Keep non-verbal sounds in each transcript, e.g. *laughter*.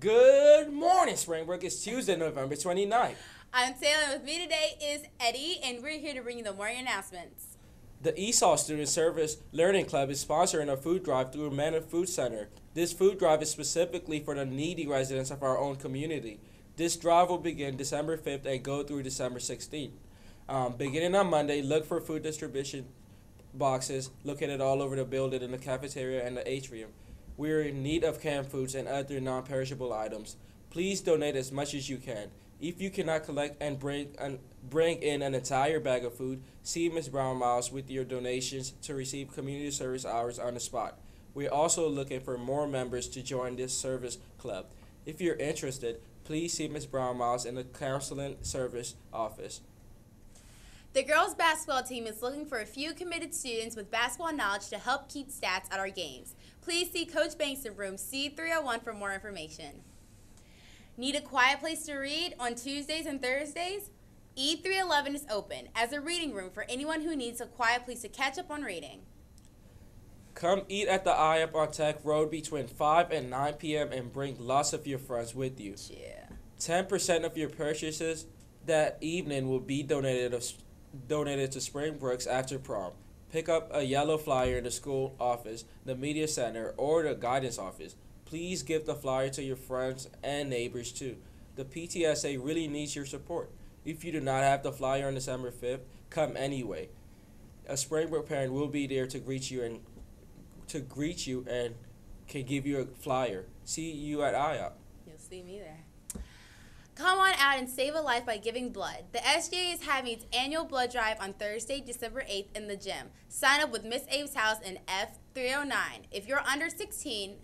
Good morning, Springbrook. It's Tuesday, November 29th. I'm Taylor, with me today is Eddie, and we're here to bring you the morning announcements. The ESOL Student Service Learning Club is sponsoring a food drive through Manna Food Center. This food drive is specifically for the needy residents of our own community. This drive will begin December 5th and go through December 16th. Um, beginning on Monday, look for food distribution boxes located all over the building in the cafeteria and the atrium. We are in need of canned foods and other non perishable items. Please donate as much as you can. If you cannot collect and bring, an, bring in an entire bag of food, see Ms. Brown Miles with your donations to receive community service hours on the spot. We're also looking for more members to join this service club. If you're interested, please see Ms. Brown Miles in the counseling service office. The girls' basketball team is looking for a few committed students with basketball knowledge to help keep stats at our games. Please see Coach Banks in room C301 for more information. Need a quiet place to read on Tuesdays and Thursdays? E311 is open as a reading room for anyone who needs a quiet place to catch up on reading. Come eat at the IHOP on Tech Road between 5 and 9 p.m. and bring lots of your friends with you. Yeah. 10% of your purchases that evening will be donated donated to Springbrooks after prom. Pick up a yellow flyer in the school office, the media center, or the guidance office. Please give the flyer to your friends and neighbors too. The PTSA really needs your support. If you do not have the flyer on December 5th, come anyway. A Springbrook parent will be there to greet you and to greet you and can give you a flyer. See you at IHOP. You'll see me there. Come on out and save a life by giving blood. The SGA is having its annual blood drive on Thursday, December 8th in the gym. Sign up with Miss Abe's house in F309. If you're under 16,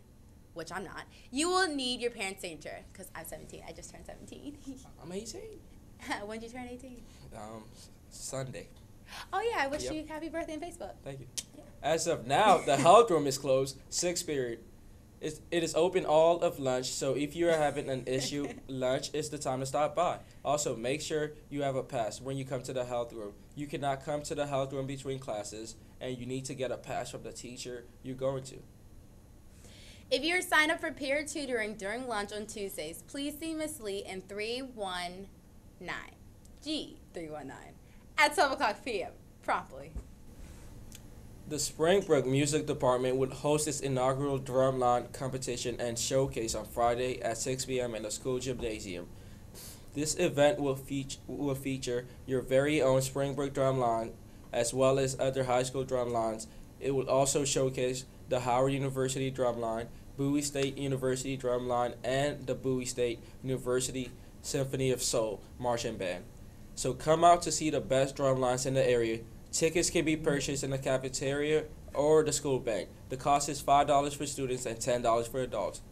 which I'm not, you will need your parents' signature because I'm 17. I just turned 17. *laughs* I'm 18. *laughs* when did you turn 18? Um, Sunday. Oh, yeah. I wish Yep. you happy birthday on Facebook. Thank you. Yeah. As of now, the health room is closed, sixth period. It's, it is open all of lunch, so if you are having an issue, *laughs* lunch is the time to stop by. Also, make sure you have a pass when you come to the health room. You cannot come to the health room between classes, and you need to get a pass from the teacher you're going to. If you're signed up for peer tutoring during lunch on Tuesdays, please see Miss Lee in 319 G319 at 12 o'clock p.m. promptly. The Springbrook Music Department would host its inaugural drumline competition and showcase on Friday at 6 p.m. in the school gymnasium. This event will, feature will feature your very own Springbrook drumline as well as other high school drumlines. It will also showcase the Howard University drumline, Bowie State University drumline, and the Bowie State University Symphony of Soul marching band. So come out to see the best drumlines in the area. Tickets can be purchased in the cafeteria or the school bank. The cost is $5 for students and $10 for adults.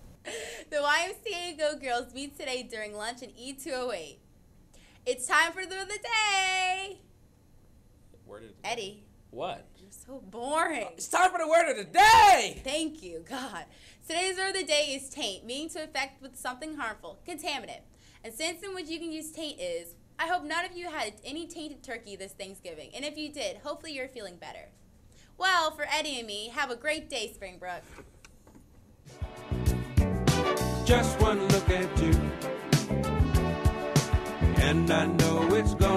The YMCA Go Girls meet today during lunch in E208. It's time for the word of the day. Word of Eddie, What? you're so boring. It's time for the word of the day! Thank you, God. Today's word of the day is taint, meaning to affect with something harmful, contaminant. And sense in which you can use taint is, I hope none of you had any tainted turkey this Thanksgiving. And if you did, hopefully you're feeling better. Well, for Eddie and me, have a great day, Springbrook. Just one look at you, and I know it's gonna.